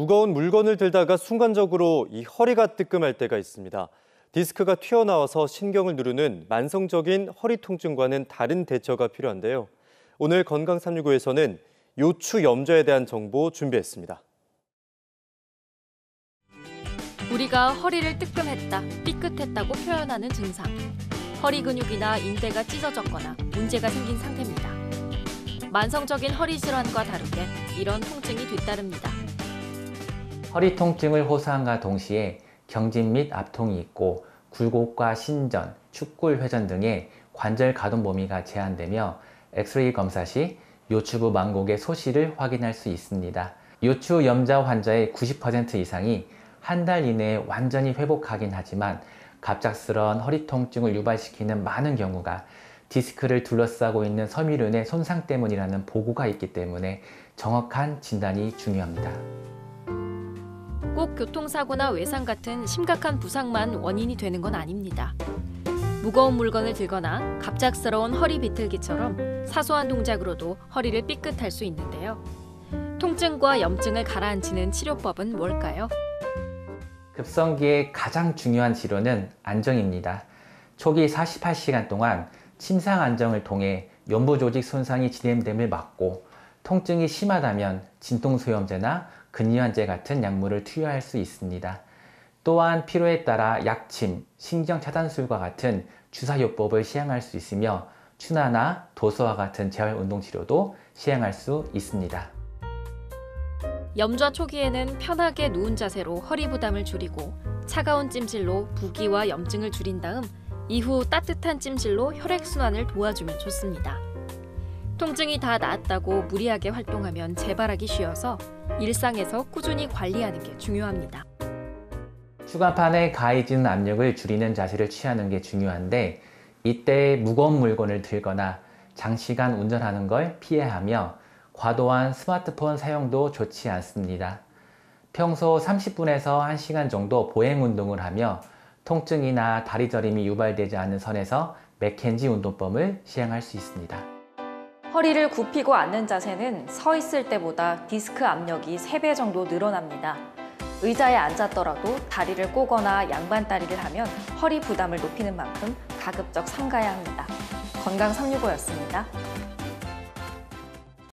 무거운 물건을 들다가 순간적으로 이 허리가 뜨끔할 때가 있습니다. 디스크가 튀어나와서 신경을 누르는 만성적인 허리 통증과는 다른 대처가 필요한데요. 오늘 건강 365에서는 요추 염좌에 대한 정보 준비했습니다. 우리가 허리를 뜨끔했다, 삐끗했다고 표현하는 증상. 허리 근육이나 인대가 찢어졌거나 문제가 생긴 상태입니다. 만성적인 허리 질환과 다르게 이런 통증이 뒤따릅니다. 허리 통증을 호소함과 동시에 경직 및 압통이 있고 굴곡과 신전, 축골 회전 등의 관절 가동 범위가 제한되며 엑스레이 검사 시 요추부 만곡의 소실을 확인할 수 있습니다. 요추 염좌 환자의 90% 이상이 한 달 이내에 완전히 회복하긴 하지만 갑작스러운 허리 통증을 유발시키는 많은 경우가 디스크를 둘러싸고 있는 섬유륜의 손상 때문이라는 보고가 있기 때문에 정확한 진단이 중요합니다. 꼭 교통사고나 외상 같은 심각한 부상만 원인이 되는 건 아닙니다. 무거운 물건을 들거나 갑작스러운 허리 비틀기처럼 사소한 동작으로도 허리를 삐끗할 수 있는데요. 통증과 염증을 가라앉히는 치료법은 뭘까요? 급성기의 가장 중요한 치료는 안정입니다. 초기 48시간 동안 침상 안정을 통해 연부 조직 손상이 진행됨을 막고 통증이 심하다면 진통소염제나 근리환제 같은 약물을 투여할 수 있습니다. 또한 필요에 따라 약침, 신경차단술과 같은 주사요법을 시행할 수 있으며 추나나 도서와 같은 재활 운동 치료도 시행할 수 있습니다. 염좌 초기에는 편하게 누운 자세로 허리 부담을 줄이고 차가운 찜질로 부기와 염증을 줄인 다음 이후 따뜻한 찜질로 혈액순환을 도와주면 좋습니다. 통증이 다 나았다고 무리하게 활동하면 재발하기 쉬워서 일상에서 꾸준히 관리하는 게 중요합니다. 추간판에 가해지는 압력을 줄이는 자세를 취하는 게 중요한데 이때 무거운 물건을 들거나 장시간 운전하는 걸 피해야 하며 과도한 스마트폰 사용도 좋지 않습니다. 평소 30분에서 1시간 정도 보행 운동을 하며 통증이나 다리 저림이 유발되지 않는 선에서 맥켄지 운동법을 시행할 수 있습니다. 허리를 굽히고 앉는 자세는 서 있을 때보다 디스크 압력이 3배 정도 늘어납니다. 의자에 앉았더라도 다리를 꼬거나 양반다리를 하면 허리 부담을 높이는 만큼 가급적 삼가야 합니다. 건강 365였습니다.